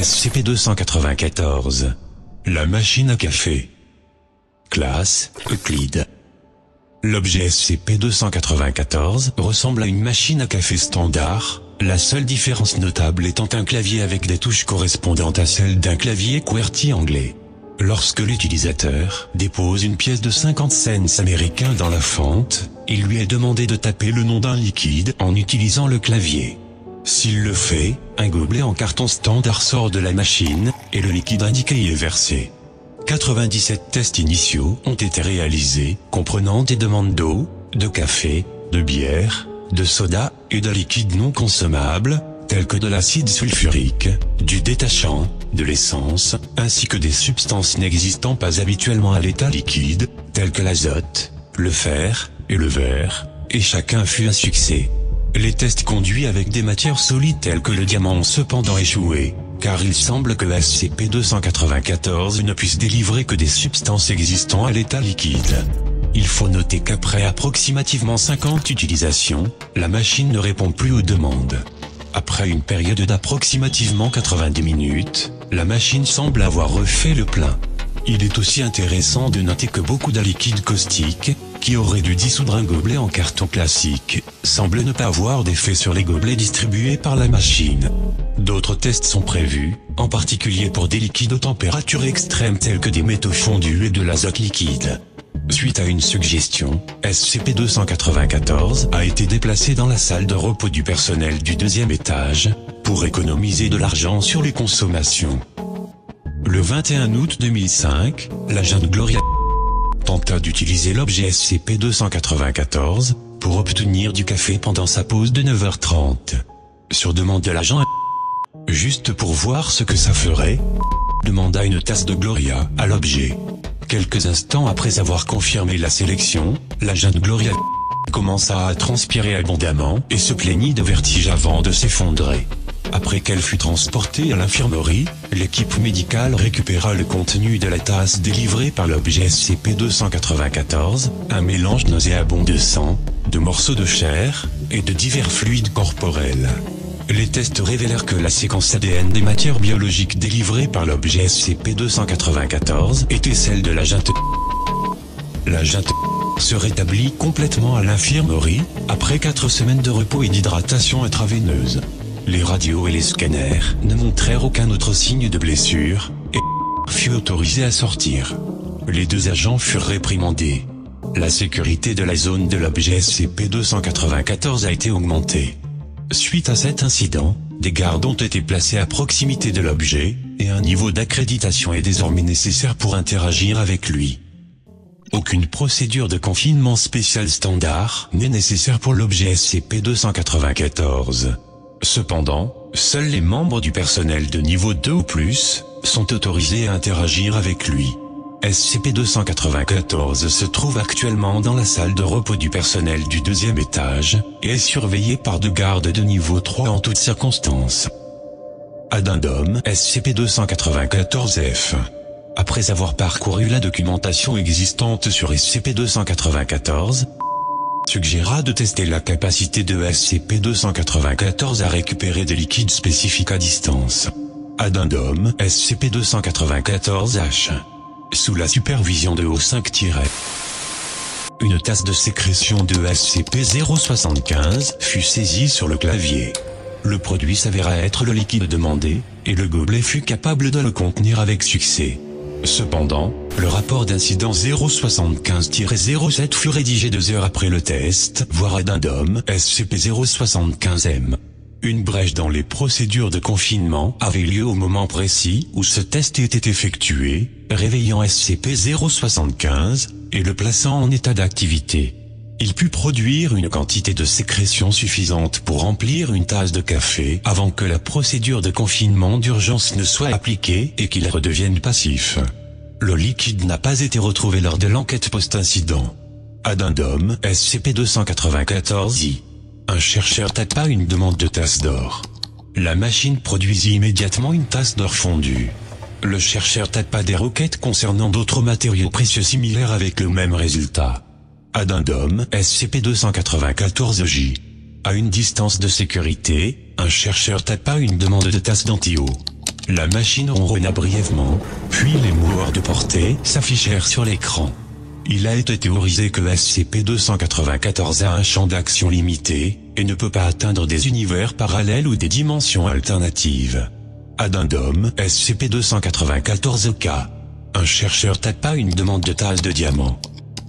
SCP-294. La machine à café. Classe, Euclide. L'objet SCP-294 ressemble à une machine à café standard, la seule différence notable étant un clavier avec des touches correspondantes à celles d'un clavier QWERTY anglais. Lorsque l'utilisateur dépose une pièce de 50 cents américains dans la fente, il lui est demandé de taper le nom d'un liquide en utilisant le clavier. S'il le fait, un gobelet en carton standard sort de la machine, et le liquide indiqué y est versé. 97 tests initiaux ont été réalisés, comprenant des demandes d'eau, de café, de bière, de soda et de liquides non consommables, tels que de l'acide sulfurique, du détachant, de l'essence, ainsi que des substances n'existant pas habituellement à l'état liquide, telles que l'azote, le fer, et le verre, et chacun fut un succès. Les tests conduits avec des matières solides telles que le diamant ont cependant échoué, car il semble que SCP-294 ne puisse délivrer que des substances existant à l'état liquide. Il faut noter qu'après approximativement 50 utilisations, la machine ne répond plus aux demandes. Après une période d'approximativement 90 minutes, la machine semble avoir refait le plein. Il est aussi intéressant de noter que beaucoup d'un liquide caustique, qui aurait dû dissoudre un gobelet en carton classique, semble ne pas avoir d'effet sur les gobelets distribués par la machine. D'autres tests sont prévus, en particulier pour des liquides aux températures extrêmes tels que des métaux fondus et de l'azote liquide. Suite à une suggestion, SCP-294 a été déplacé dans la salle de repos du personnel du deuxième étage, pour économiser de l'argent sur les consommations. Le 21 août 2005, la jeune Gloria tenta d'utiliser l'objet SCP-294 pour obtenir du café pendant sa pause de 9h30. Sur demande de l'agent, juste pour voir ce que ça ferait, demanda une tasse de Gloria à l'objet. Quelques instants après avoir confirmé la sélection, la jeune Gloria commença à transpirer abondamment et se plaignit de vertige avant de s'effondrer. Après qu'elle fut transportée à l'infirmerie, l'équipe médicale récupéra le contenu de la tasse délivrée par l'objet SCP-294, un mélange nauséabond de sang, de morceaux de chair, et de divers fluides corporels. Les tests révélèrent que la séquence ADN des matières biologiques délivrées par l'objet SCP-294 était celle de la junte. La junte se rétablit complètement à l'infirmerie, après 4 semaines de repos et d'hydratation intraveineuse. Les radios et les scanners ne montrèrent aucun autre signe de blessure, et fut autorisé à sortir. Les deux agents furent réprimandés. La sécurité de la zone de l'objet SCP-294 a été augmentée. Suite à cet incident, des gardes ont été placés à proximité de l'objet, et un niveau d'accréditation est désormais nécessaire pour interagir avec lui. Aucune procédure de confinement spécial standard n'est nécessaire pour l'objet SCP-294. Cependant, seuls les membres du personnel de niveau 2 ou plus sont autorisés à interagir avec lui. SCP-294 se trouve actuellement dans la salle de repos du personnel du deuxième étage, et est surveillé par deux gardes de niveau 3 en toutes circonstances. Addendum SCP-294-F Après avoir parcouru la documentation existante sur SCP-294, suggéra de tester la capacité de SCP-294 à récupérer des liquides spécifiques à distance. Addendum SCP-294-H sous la supervision de O5- une tasse de sécrétion de SCP-075 fut saisie sur le clavier. Le produit s'avéra être le liquide demandé, et le gobelet fut capable de le contenir avec succès. Cependant, le rapport d'incident 075-07 fut rédigé deux heures après le test, voire addendum SCP-075-M. Une brèche dans les procédures de confinement avait lieu au moment précis où ce test était effectué, réveillant SCP-075 et le plaçant en état d'activité. Il put produire une quantité de sécrétion suffisante pour remplir une tasse de café avant que la procédure de confinement d'urgence ne soit appliquée et qu'il redevienne passif. Le liquide n'a pas été retrouvé lors de l'enquête post-incident. Addendum SCP-294-I un chercheur tapa une demande de tasse d'or. La machine produisit immédiatement une tasse d'or fondue. Le chercheur tapa des requêtes concernant d'autres matériaux précieux similaires avec le même résultat. Addendum SCP-294-J. À une distance de sécurité, un chercheur tapa une demande de tasse d'antio. La machine ronronna brièvement, puis les mots de portée s'affichèrent sur l'écran. Il a été théorisé que SCP-294 a un champ d'action limité, et ne peut pas atteindre des univers parallèles ou des dimensions alternatives. Addendum SCP-294K. Un chercheur tapa une demande de tasse de diamant.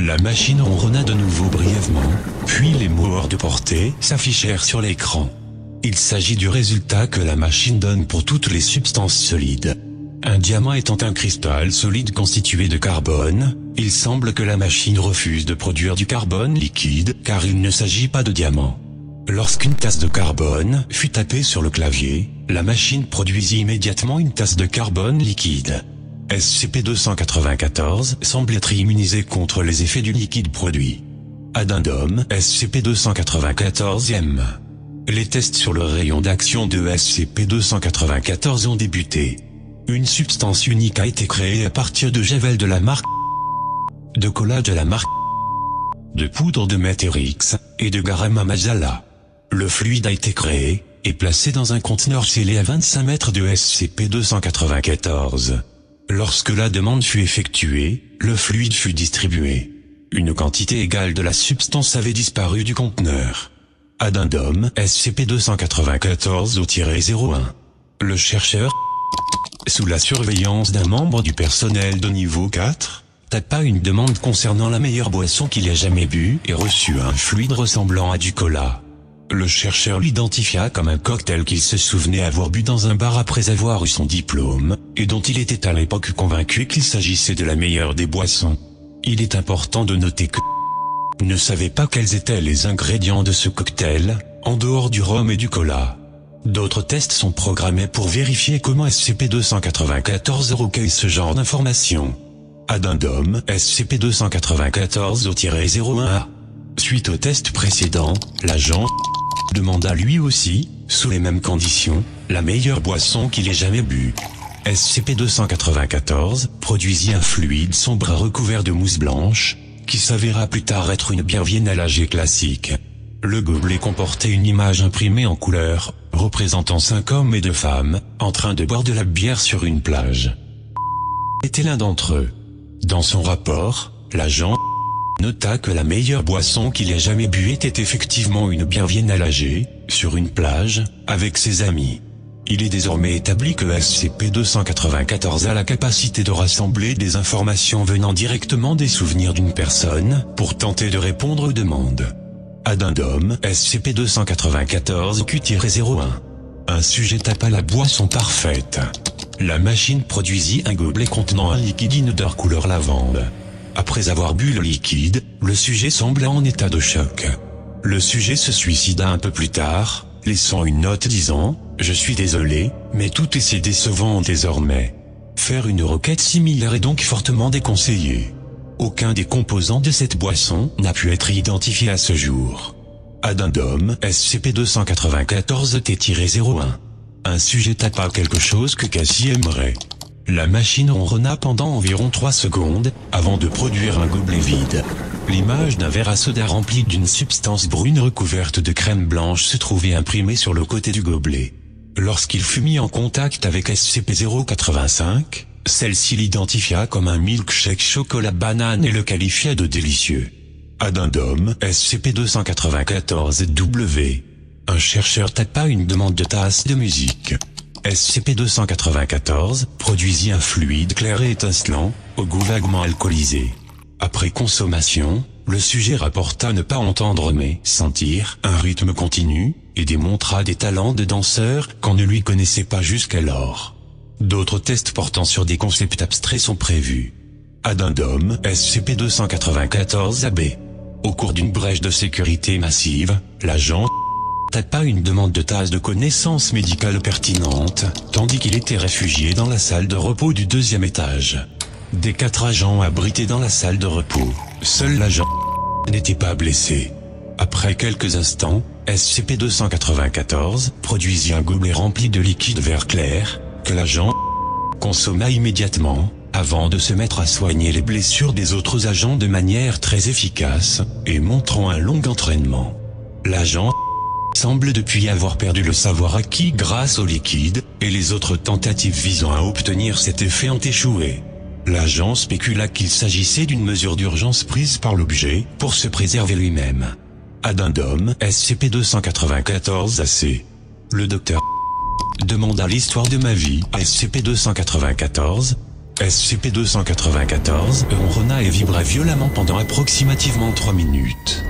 La machine ronronna de nouveau brièvement, puis les mots hors de portée s'affichèrent sur l'écran. Il s'agit du résultat que la machine donne pour toutes les substances solides. Un diamant étant un cristal solide constitué de carbone, il semble que la machine refuse de produire du carbone liquide car il ne s'agit pas de diamant. Lorsqu'une tasse de carbone fut tapée sur le clavier, la machine produisit immédiatement une tasse de carbone liquide. SCP-294 semble être immunisé contre les effets du liquide produit. Addendum SCP-294M Les tests sur le rayon d'action de SCP-294 ont débuté. Une substance unique a été créée à partir de javel de la marque de cola de la marque de poudre de Meteorix et de garam masala. Le fluide a été créé et placé dans un conteneur scellé à 25 mètres de SCP-294. Lorsque la demande fut effectuée, le fluide fut distribué. Une quantité égale de la substance avait disparu du conteneur. Addendum SCP-294 01 Le chercheur sous la surveillance d'un membre du personnel de niveau 4, tapa une demande concernant la meilleure boisson qu'il ait jamais bu et reçut un fluide ressemblant à du cola. Le chercheur l'identifia comme un cocktail qu'il se souvenait avoir bu dans un bar après avoir eu son diplôme, et dont il était à l'époque convaincu qu'il s'agissait de la meilleure des boissons. Il est important de noter que ne savait pas quels étaient les ingrédients de ce cocktail, en dehors du rhum et du cola. D'autres tests sont programmés pour vérifier comment SCP-294 recueille ce genre d'informations. Addendum SCP-294-01A Suite au test précédent, l'agent demanda lui aussi, sous les mêmes conditions, la meilleure boisson qu'il ait jamais bu. SCP-294 produisit un fluide sombre recouvert de mousse blanche, qui s'avéra plus tard être une bière viennalagée classique. Le gobelet comportait une image imprimée en couleur, représentant cinq hommes et deux femmes, en train de boire de la bière sur une plage. Était l'un d'entre eux. Dans son rapport, l'agent nota que la meilleure boisson qu'il ait jamais bu était effectivement une bière viennalagée, sur une plage, avec ses amis. Il est désormais établi que SCP-294 a la capacité de rassembler des informations venant directement des souvenirs d'une personne, pour tenter de répondre aux demandes. Addendum SCP-294 Q-01 Un sujet tapa la boisson parfaite. La machine produisit un gobelet contenant un liquide inodore couleur lavande. Après avoir bu le liquide, le sujet sembla en état de choc. Le sujet se suicida un peu plus tard, laissant une note disant « Je suis désolé, mais tout est si décevant désormais. Faire une requête similaire est donc fortement déconseillé. Aucun des composants de cette boisson n'a pu être identifié à ce jour. Addendum SCP-294-T-01 Un sujet tapa quelque chose que Cassie aimerait. La machine ronronna pendant environ 3 secondes, avant de produire un gobelet vide. L'image d'un verre à soda rempli d'une substance brune recouverte de crème blanche se trouvait imprimée sur le côté du gobelet. Lorsqu'il fut mis en contact avec SCP-085, celle-ci l'identifia comme un milkshake chocolat banane et le qualifia de délicieux. Addendum SCP-294-W Un chercheur tapa une demande de tasse de musique. SCP-294 produisit un fluide clair et étincelant, au goût vaguement alcoolisé. Après consommation, le sujet rapporta ne pas entendre mais sentir un rythme continu, et démontra des talents de danseur qu'on ne lui connaissait pas jusqu'alors. D'autres tests portant sur des concepts abstraits sont prévus. Addendum SCP-294-AB Au cours d'une brèche de sécurité massive, l'agent tapa une demande de tasse de connaissances médicales pertinentes, tandis qu'il était réfugié dans la salle de repos du deuxième étage. Des quatre agents abrités dans la salle de repos, seul l'agent n'était pas blessé. Après quelques instants, SCP-294 produisit un gobelet rempli de liquide vert clair, que l'agent consomma immédiatement, avant de se mettre à soigner les blessures des autres agents de manière très efficace, et montrant un long entraînement. L'agent semble depuis avoir perdu le savoir acquis grâce au liquide, et les autres tentatives visant à obtenir cet effet ont échoué. L'agent spécula qu'il s'agissait d'une mesure d'urgence prise par l'objet pour se préserver lui-même. Addendum SCP-294-AC. Le docteur demanda l'histoire de ma vie à SCP-294. SCP-294 ronronna et vibra violemment pendant approximativement 3 minutes.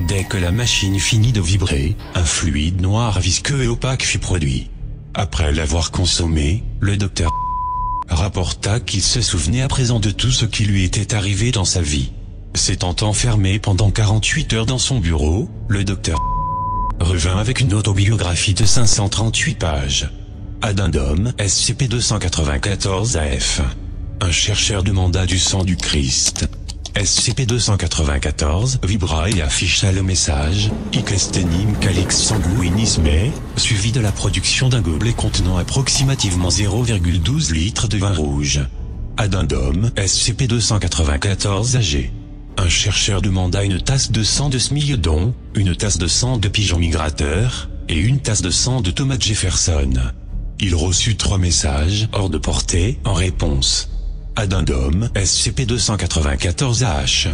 Dès que la machine finit de vibrer, un fluide noir visqueux et opaque fut produit. Après l'avoir consommé, le docteur rapporta qu'il se souvenait à présent de tout ce qui lui était arrivé dans sa vie. S'étant enfermé pendant 48 heures dans son bureau, le docteur revint avec une autobiographie de 538 pages. Addendum SCP-294-AF. Un chercheur demanda du sang du Christ. SCP-294 vibra et afficha le message Icestenim calix sanguinisme, suivi de la production d'un gobelet contenant approximativement 0,12 litres de vin rouge. Addendum SCP-294 AG. Un chercheur demanda une tasse de sang de Smilledon, une tasse de sang de pigeon migrateur, et une tasse de sang de Thomas Jefferson. Il reçut trois messages hors de portée en réponse. Addendum SCP-294-AH.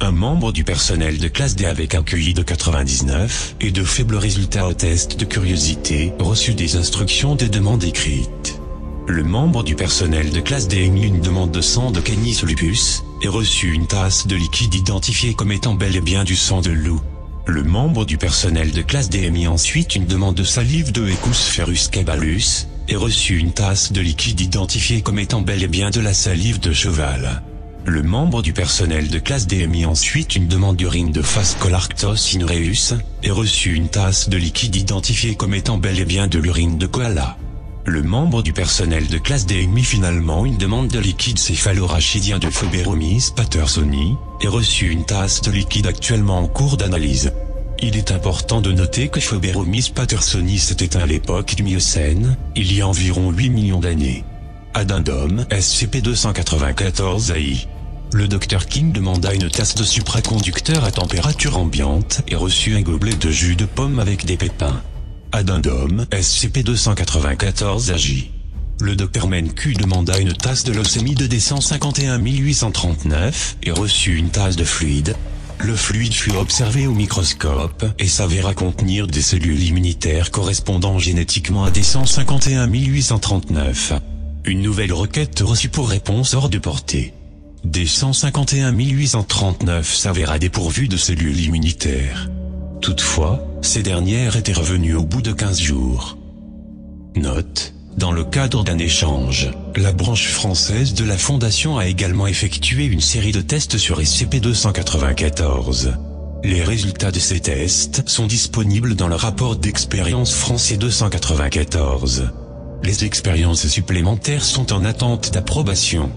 Un membre du personnel de classe D avec un QI de 99 et de faibles résultats au test de curiosité reçut des instructions de demande écrites. Le membre du personnel de classe D émit une demande de sang de Canis lupus et reçut une tasse de liquide identifié comme étant bel et bien du sang de loup. Le membre du personnel de classe D émit ensuite une demande de salive de Ecus ferus cabalus et reçut une tasse de liquide identifié comme étant bel et bien de la salive de cheval. Le membre du personnel de classe D ensuite une demande d'urine de Phascolarctos inureus et reçut une tasse de liquide identifié comme étant bel et bien de l'urine de koala. Le membre du personnel de classe D finalement une demande de liquide céphalorachidien de Phoberomys pattersoni et reçut une tasse de liquide actuellement en cours d'analyse. Il est important de noter que Phoberomys pattersoni s'était à l'époque du Miocène, il y a environ 8 millions d'années. Addendum SCP-294 AI. Le Dr King demanda une tasse de supraconducteur à température ambiante et reçut un gobelet de jus de pomme avec des pépins. Addendum SCP-294 AJ. Le Dr Menku demanda une tasse de leucémie de D151 1839 et reçut une tasse de fluide. Le fluide fut observé au microscope et s'avéra contenir des cellules immunitaires correspondant génétiquement à D151 1839. Une nouvelle requête reçue pour réponse hors de portée. D151 1839 s'avéra dépourvu de cellules immunitaires. Toutefois, ces dernières étaient revenues au bout de 15 jours. Note, dans le cadre d'un échange, la branche française de la Fondation a également effectué une série de tests sur SCP-294. Les résultats de ces tests sont disponibles dans le rapport d'expérience français 294. Les expériences supplémentaires sont en attente d'approbation.